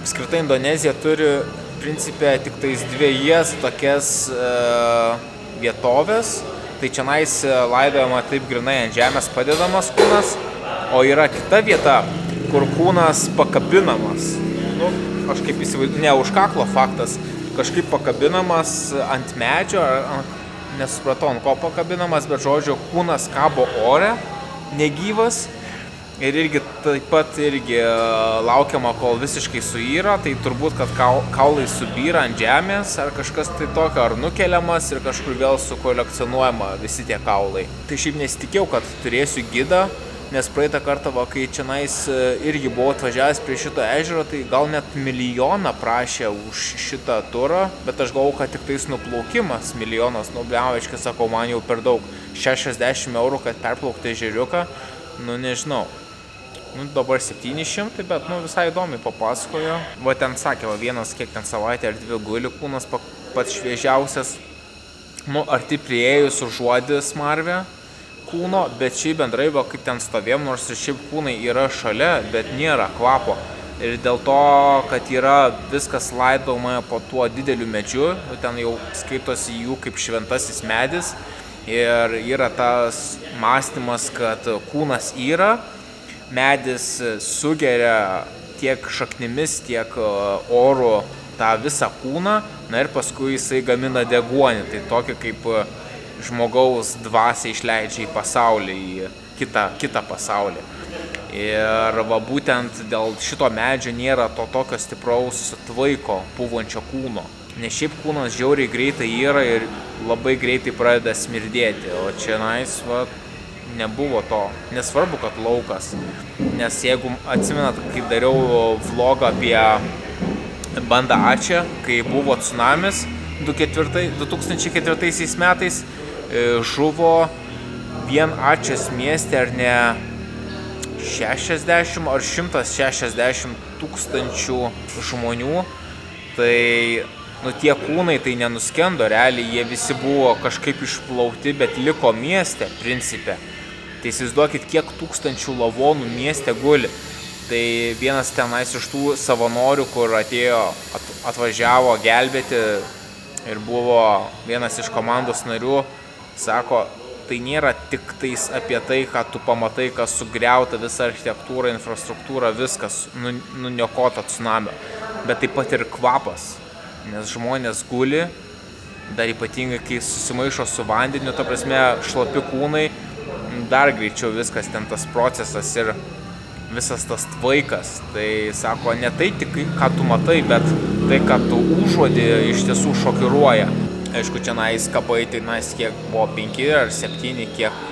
apskritai Indonezija turi principė tik tais dviejas tokias e, vietovės, tai čia nais laidojama taip grinai ant žemės padedamas kūnas, o yra kita vieta, kur kūnas pakabinamas. Nu, aš kaip įsivaizduoju, ne už kaklo faktas, kažkaip pakabinamas ant medžio, nesupratau, ant ko pakabinamas, bet žodžiu, kūnas kabo ore, negyvas. Ir irgi taip pat irgi e, laukiama, kol visiškai suyra, tai turbūt, kad kau- kaulai subyra ant žemės ar kažkas tai tokio, ar nukeliamas ir kažkur vėl sukolekcionuojama visi tie kaulai. Tai šiaip nesitikėjau, kad turėsiu gidą, nes praeitą kartą, va, kai čia nais irgi buvau atvažiavęs prie šito ežero, tai gal net milijoną prašė už šitą turą, bet aš galvoju, kad tik tais nuplaukimas milijonas, nu, bliaviškai sakau, man jau per daug. 60 eurų, kad perplaukti ežeriuką, nu nežinau. Nu, dabar 700, bet nu, visai įdomiai papasakojo. Va ten sakė, va vienas kiek ten savaitę ar dvi guli kūnas pa- pats šviežiausias. Nu, arti prieėjus užuodį smarvę kūno, bet šiaip bendrai, va kaip ten stovėjom, nors ir šiaip kūnai yra šalia, bet nėra kvapo. Ir dėl to, kad yra viskas laidoma po tuo dideliu medžiu, nu, ten jau skaitosi jų kaip šventasis medis. Ir yra tas mąstymas, kad kūnas yra, medis sugeria tiek šaknimis, tiek e, oru tą visą kūną, na ir paskui jisai gamina deguonį, tai tokį kaip e, žmogaus dvasia išleidžia į pasaulį, į kitą, kitą pasaulį. Ir va būtent dėl šito medžio nėra to tokio stipraus tvaiko puvančio kūno. Nes šiaip kūnas žiauriai greitai yra ir labai greitai pradeda smirdėti, o čia nais, va, nebuvo to. Nesvarbu, kad laukas. Nes jeigu atsimenat, kai dariau vlogą apie bandą Ačią, kai buvo tsunamis 2004 2004 metais, e, žuvo vien Ačias mieste ar ne 60 ar 160 tūkstančių žmonių, tai nu, tie kūnai tai nenuskendo, realiai jie visi buvo kažkaip išplauti, bet liko mieste, principė. Tai įsivaizduokit, kiek tūkstančių lavonų mieste guli. Tai vienas tenais iš tų savanorių, kur atėjo, at, atvažiavo gelbėti ir buvo vienas iš komandos narių, sako, tai nėra tik tais apie tai, ką tu pamatai, kas sugriauta visa architektūra, infrastruktūra, viskas nu, nuniokota tsunamio, bet taip pat ir kvapas, nes žmonės guli, dar ypatingai kai susimaišo su vandeniu, ta prasme šlapi kūnai, dar greičiau viskas ten tas procesas ir visas tas tvaikas. Tai sako, ne tai tik ką tu matai, bet tai, ką tu užuodi, iš tiesų šokiruoja. Aišku, čia nais kapai, tai nais kiek buvo 5 ar 7, kiek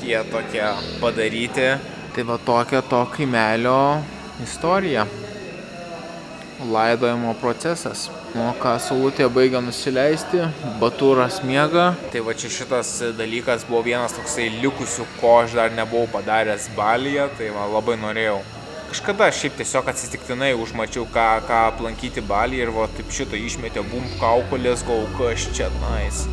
tie tokie padaryti. Tai va tokia to kaimelio istorija. Laidojimo procesas. Nu, ką saulutė baigia nusileisti, batūras miega. Tai va čia šitas dalykas buvo vienas toksai likusių, ko aš dar nebuvau padaręs balyje, tai va labai norėjau. Kažkada šiaip tiesiog atsitiktinai užmačiau, ką, ką aplankyti balyje ir va taip šito išmetė bum kaukolės, gal kas čia, nice.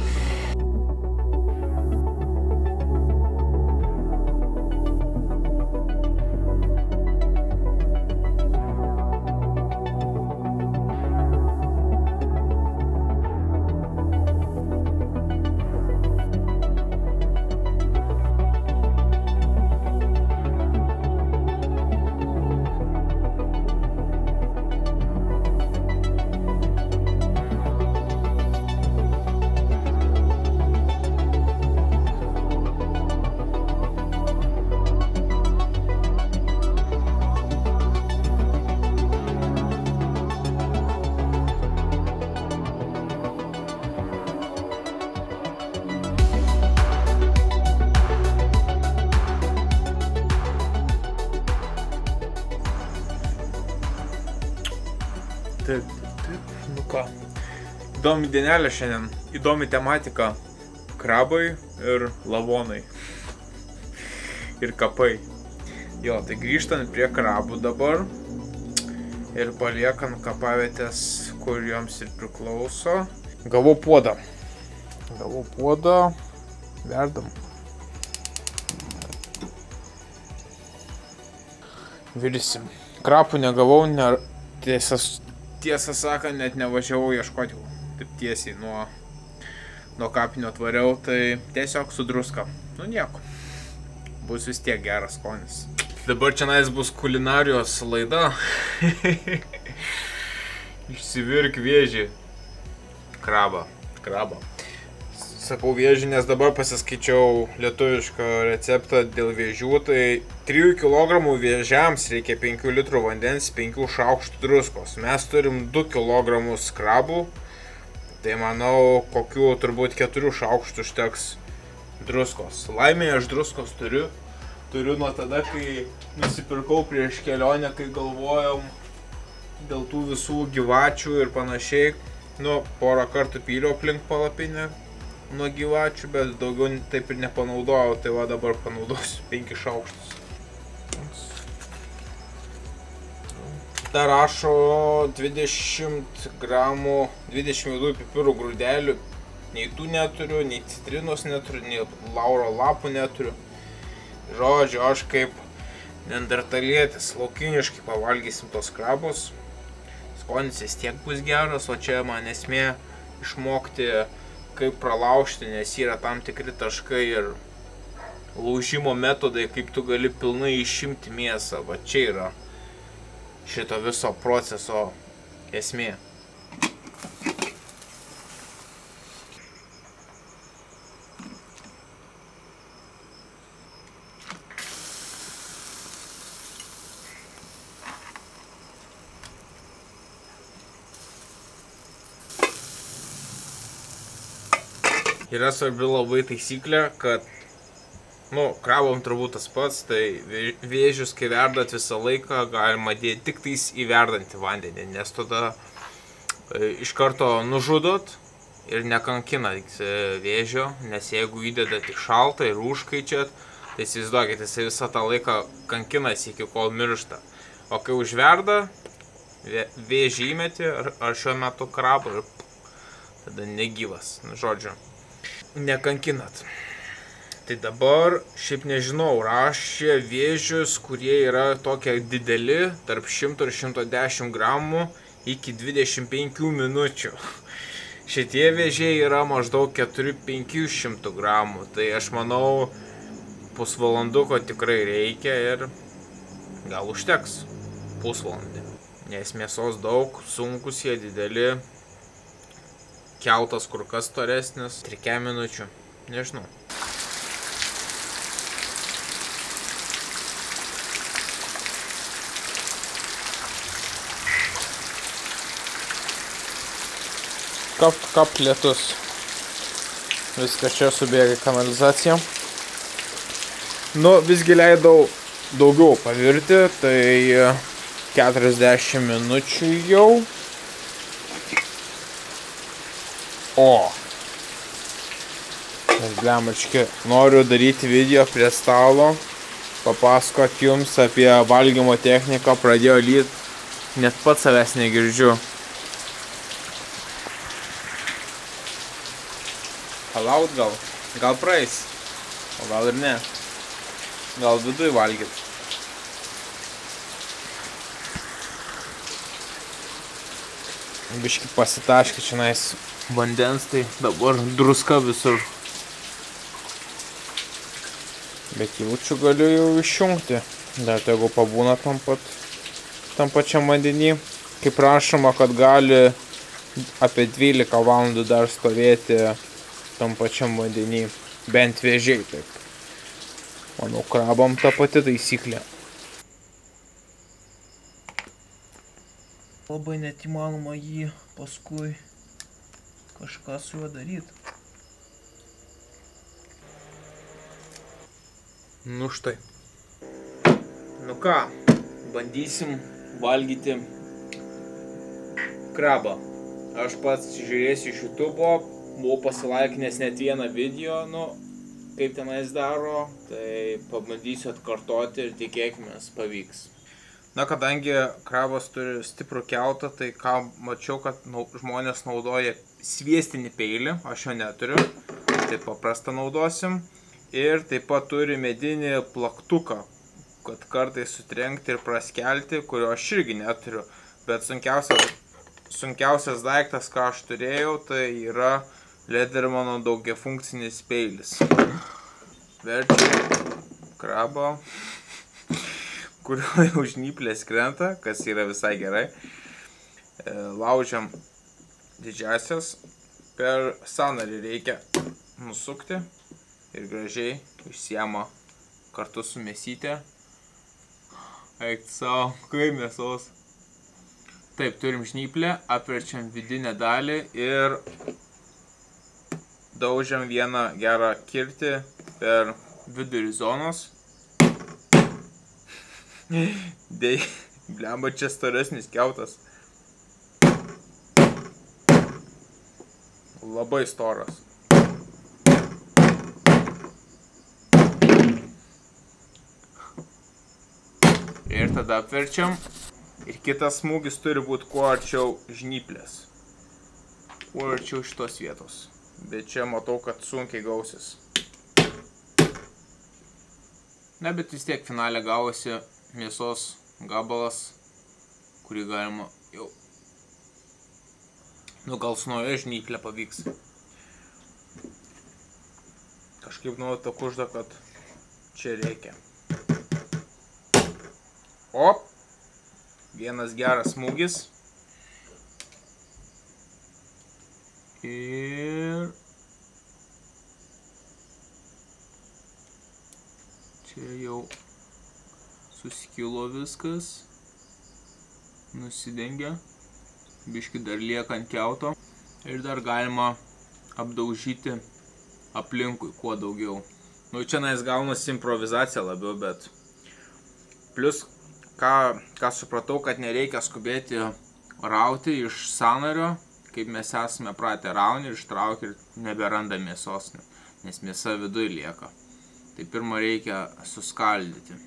Įdomi dienelė šiandien, įdomi tematika. Krabai ir lavonai. ir kapai. Jo, tai grįžtant prie krabų dabar. Ir paliekant kapavietės, kur joms ir priklauso. Gavau puodą. Gavau puodą. Verdam. Virsim. Krapų negavau, ne... tiesą, tiesą sakant, net nevažiavau ieškoti. Taip tiesiai nuo, nuo kapinio tvariau, tai tiesiog su druska. Nu nieko. Bus vis tiek geras skonis. Dabar čia nais bus kulinarijos laida. Išsivirk vėžį. Krabą. Krabą. Sakau vėžį, nes dabar pasiskaičiau lietuvišką receptą dėl vėžių, tai 3 kg vėžiams reikia 5 litrų vandens, 5 šaukštų druskos. Mes turim 2 kg krabų, tai manau, kokių turbūt 4 šaukštų užteks druskos. Laimėje aš druskos turiu. Turiu nuo tada, kai nusipirkau prieš kelionę, kai galvojom dėl tų visų gyvačių ir panašiai. Nu, porą kartų pyliau aplink palapinę nuo gyvačių, bet daugiau taip ir nepanaudojau, tai va dabar panaudosiu 5 šaukštus. Dar rašo 20 gramų, 20 juodųjų pipirų grūdelių. Nei tų neturiu, nei citrinos neturiu, nei lauro lapų neturiu. Žodžiu, aš kaip neandertalietis laukiniškai pavalgysim tos krabus. Skonis vis tiek bus geras, o čia man esmė išmokti kaip pralaužti, nes yra tam tikri taškai ir laužimo metodai, kaip tu gali pilnai išimti mėsą. Va čia yra šito viso proceso esmė. Yra svarbi labai taisyklė, kad, nu, krabom turbūt tas pats, tai vė- vėžius, kai verdat visą laiką, galima dėti tik tais į verdantį vandenį, nes tada e, iš karto nužudot ir nekankinat e, vėžio, nes jeigu įdedat tik šaltą ir užkaičiat, tai įsivaizduokit, jisai visą tą laiką kankinasi iki kol miršta. O kai užverda, vė- vėžį įmeti, ar, šiuo metu krabą tada negyvas, nu, žodžiu nekankinat. Tai dabar, šiaip nežinau, rašė vėžius, kurie yra tokie dideli, tarp 100 ir 110 gramų iki 25 minučių. Šitie vėžiai yra maždaug 4-500 gramų, tai aš manau, pusvalanduko tikrai reikia ir gal užteks pusvalandį. Nes mėsos daug, sunkus jie dideli, keltas kur kas storesnis, 3 minučių, nežinau. Kap, kap lietus. Viskas čia subėga į kanalizaciją. Nu, visgi leidau daugiau pavirti, tai 40 minučių jau. O. Nes blemački, noriu daryti video prie stalo, papasakot jums apie valgymo techniką, pradėjo lyt, net pats savęs negirdžiu. Palaut gal, gal praeis, o gal ir ne. Gal viduj valgyt. Biški pasitaškė čia nais vandens, tai dabar druska visur. Bet jaučiu galiu jau išjungti. Dar tegu pabūna tam, pat, tam pačiam vandenį. Kaip prašoma, kad gali apie 12 valandų dar stovėti tam pačiam vandenį. Bent vėžiai taip. Manau, krabam ta pati taisyklė. Labai net įmanoma jį paskui kažką su juo daryti. Nu štai. Nu ką, bandysim valgyti krabą. Aš pats žiūrėsiu iš YouTube, buvau pasilaikinęs net vieną video, nu, kaip tenais daro, tai pabandysiu atkartoti ir tikėkime, pavyks. Na, kadangi krabas turi stiprų keutą, tai ką mačiau, kad nau, žmonės naudoja sviestinį peilį, aš jo neturiu, tai paprastą naudosim. Ir taip pat turi medinį plaktuką, kad kartais sutrenkti ir praskelti, kurio aš irgi neturiu. Bet sunkiausias, sunkiausias daiktas, ką aš turėjau, tai yra Ledermano daugiafunkcinis peilis. Verčiu krabą kurio jau žnyplės krenta, kas yra visai gerai. E, laužiam didžiasias, per sanarį reikia nusukti ir gražiai išsiema kartu su mėsytė. Eik savo, kai mėsos. Taip, turim žnyplę, apverčiam vidinę dalį ir daužiam vieną gerą kirtį per vidurį zonos Dėj, blemba čia storesnis keutas. Labai storas. Ir tada apverčiam. Ir kitas smūgis turi būti kuo arčiau žnyplės. Kuo arčiau šitos vietos. Bet čia matau, kad sunkiai gausis. Na, bet vis tiek finale gavosi mėsos gabalas, kurį galima jau, nu gal su nauja žnyplė pavyks. Kažkaip nuolat kužda, kad čia reikia. O, vienas geras smūgis. Ir čia jau suskilo viskas, nusidengia, biški dar lieka ant keuto ir dar galima apdaužyti aplinkui kuo daugiau. Nu, čia nais gaunasi improvizacija labiau, bet plus, ką, ką supratau, kad nereikia skubėti rauti iš sanario, kaip mes esame pratę raunį ir ištraukti ir neberanda mėsos, nes mėsa viduje lieka. Tai pirmą reikia suskaldyti.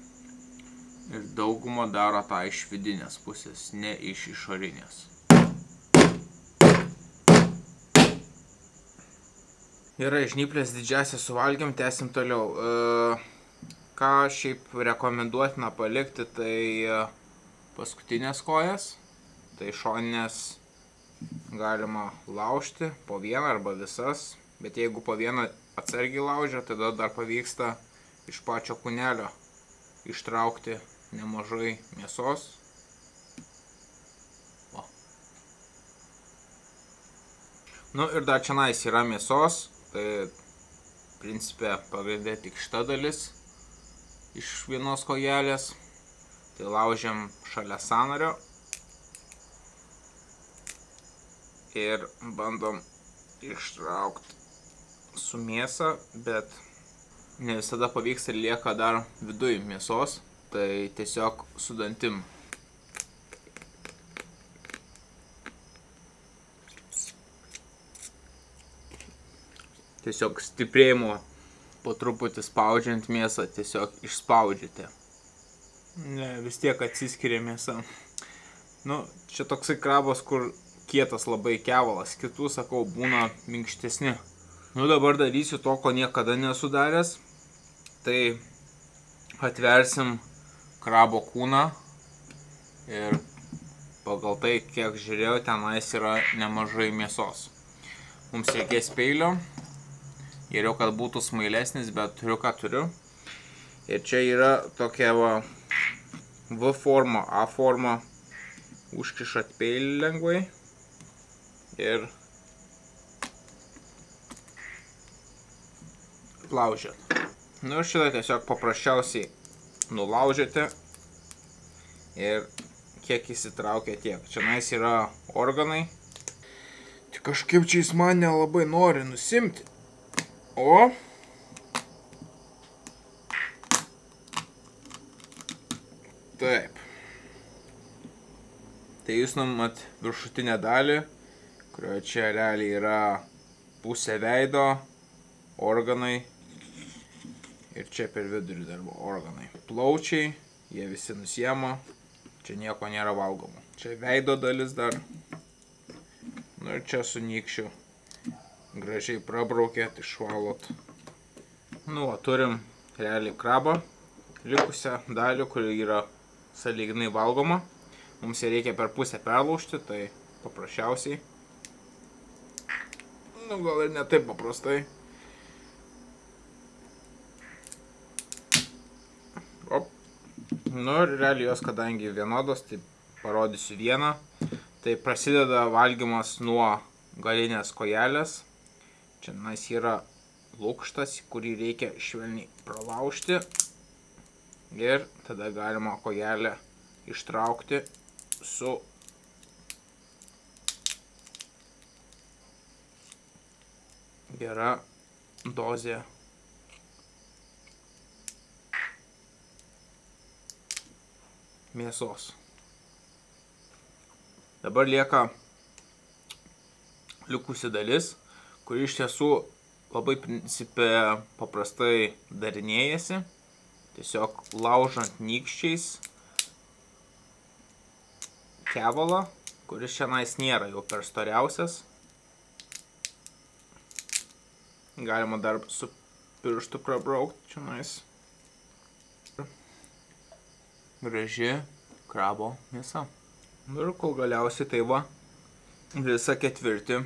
Ir dauguma daro tą iš vidinės pusės, ne iš išorinės. Gerai, žnyplės didžiasią suvalgiam, tęsim toliau. E, ką šiaip rekomenduotina palikti, tai e, paskutinės kojas, tai šoninės galima laužti po vieną arba visas, bet jeigu po vieną atsargiai laužia, tada dar pavyksta iš pačio kūnelio ištraukti nemažai mėsos. O. Nu ir dar čia nais yra mėsos, tai principė pagrindė tik šita dalis iš vienos kojelės. Tai laužiam šalia sanario ir bandom ištraukti su mėsa, bet ne visada pavyks ir lieka dar viduj mėsos Tai tiesiog su dantim. Tiesiog stiprėjimo po truputį spaudžiant mėsą tiesiog išspaudžiate. Ne, vis tiek atsiskiria mėsa. Nu, čia toksai krabas, kur kietas labai kevalas, kitų, sakau, būna minkštesni. Nu, dabar darysiu to, ko niekada nesu daręs. Tai atversim krabo kūną ir pagal tai, kiek žiūrėjau, tenais yra nemažai mėsos. Mums reikės peilio, geriau, kad būtų smailesnis, bet turiu, ką turiu. Ir čia yra tokia va, V forma, A forma, užkišat peilį lengvai ir laužėt. Nu ir šitą tiesiog paprasčiausiai nulaužėte ir kiek įsitraukia tiek. Čia nais yra organai. Tik kažkaip čia jis man nelabai nori nusimti. O. Taip. Tai jūs numat viršutinę dalį, kurioje čia realiai yra pusė veido, organai ir čia per vidurį darbo organai. Plaučiai, jie visi nusiema, čia nieko nėra valgoma. Čia veido dalis dar. Nu ir čia su nykščiu gražiai prabraukėt, išvalot. Nu, o turim realiai krabą, likusią dalį, kuri yra sąlyginai valgoma. Mums ją reikia per pusę perlaužti, tai paprasčiausiai. Nu, gal ir ne taip paprastai. Op. Nu, ir realiai jos, kadangi vienodos, tai parodysiu vieną. Tai prasideda valgymas nuo galinės kojelės. Čia nais yra lūkštas, kurį reikia švelniai pralaužti. Ir tada galima kojelę ištraukti su gera dozė mėsos. Dabar lieka likusi dalis, kuri iš tiesų labai principė paprastai darinėjasi. Tiesiog laužant nykščiais kevalą, kuris šiandien nėra jau per storiausias. Galima dar su pirštu prabraukti čianais. Graži krabo mėsa. Ir kol galiausiai tai va visą ketvirtį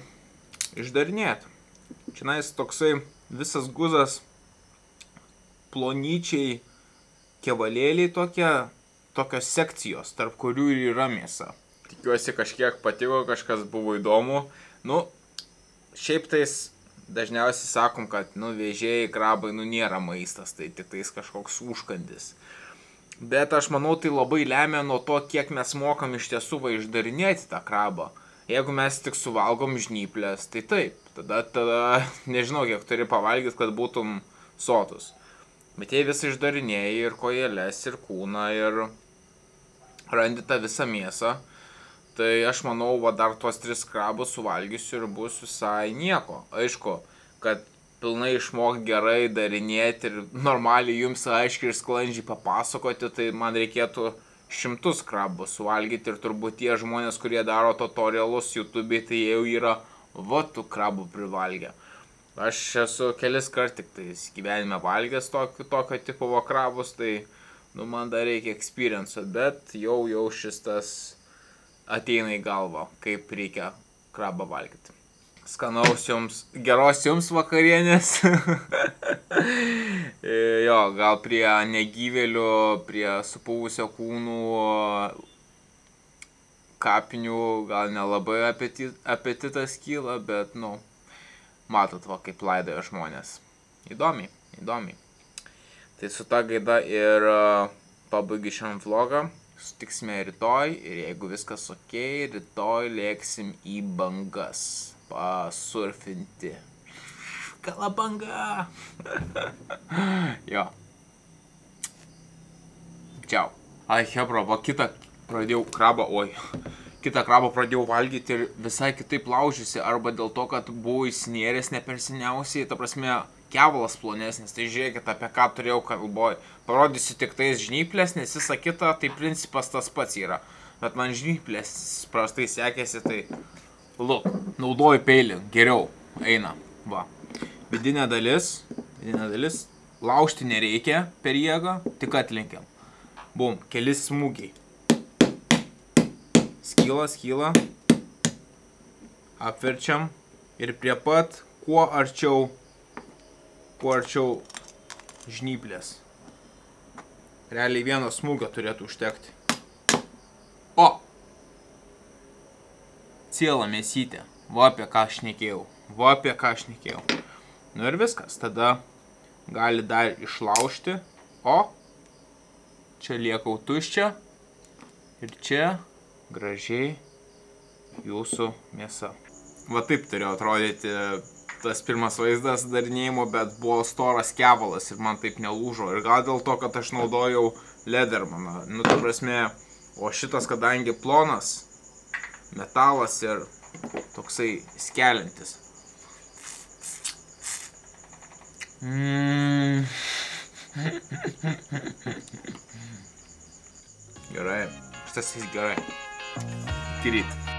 išdarinėt. Čianais toksai visas guzas plonyčiai kevalėliai tokie, tokios sekcijos, tarp kurių ir yra mėsa. Tikiuosi kažkiek patiko, kažkas buvo įdomu. Nu, šiaip tais dažniausiai sakom, kad, nu, vėžėjai, krabai, nu, nėra maistas, tai tik tais kažkoks užkandis. Bet aš manau, tai labai lemia nuo to, kiek mes mokam iš tiesų va išdarinėti tą krabą. Jeigu mes tik suvalgom žnyplės, tai taip, tada, tada nežinau, kiek turi pavalgyti, kad būtum sotus. Bet jei vis išdarinėjai ir kojelės, ir kūną, ir randi tą visą mėsą, tai aš manau, va dar tuos tris krabus suvalgysiu ir bus visai nieko. Aišku, kad pilnai išmok gerai darinėti ir normaliai jums aiškiai ir sklandžiai papasakoti, tai man reikėtų šimtus krabų suvalgyti ir turbūt tie žmonės, kurie daro tutorialus YouTube, tai jau yra va tų krabų privalgę. Aš esu kelis kart tik tais gyvenime valgęs tokio, tokio tipo vakrabus, tai nu, man dar reikia experience, bet jau jau šis tas ateina į galvą, kaip reikia krabą valgyti. Skanaus jums, geros jums vakarienės. jo, gal prie negyvėlių, prie supuvusio kūnų kapinių gal nelabai apetit, apetitas kyla, bet, nu, matot, va, kaip laidoja žmonės. Įdomiai, įdomiai. Tai su ta gaida ir pabaigiu šiam vlogą. Sutiksime rytoj ir jeigu viskas ok, rytoj lėksim į bangas. Pasurfinti. Kalabanga. jo. Čiau. Ai, hebra, va kitą pradėjau krabą, oi. Kitą krabą pradėjau valgyti ir visai kitaip laužysi, arba dėl to, kad buvau įsinėręs ne per seniausiai, ta prasme, kevalas plonesnis, tai žiūrėkit, apie ką turėjau kalboj. Parodysiu tik tais žnyplės, nes visa kita, tai principas tas pats yra. Bet man žnyplės prastai sekėsi, tai... Luk, naudoju peilį, geriau eina. Va. Vidinė dalis, vidinė dalis, laužti nereikia per jėgą, tik atlenkiam. Bum, kelis smūgiai. Skyla, skyla. Apverčiam. Ir prie pat, kuo arčiau, kuo arčiau žnyplės. Realiai vieno smūgio turėtų užtekti. O! Ciela mėsytė. Va apie ką aš nekėjau. Va apie ką aš nekėjau. Nu ir viskas. Tada gali dar išlaužti. O! Čia liekau tuščia. Ir čia gražiai jūsų mėsa. Va taip turėjo atrodyti tas pirmas vaizdas darinėjimo, bet buvo storas kevalas ir man taip nelūžo. Ir gal dėl to, kad aš naudojau Ledermaną. Nu, ta prasme, o šitas, kadangi plonas, metalas ir toksai skelintis. Mm. gerai. Šitas jis gerai. Ryto.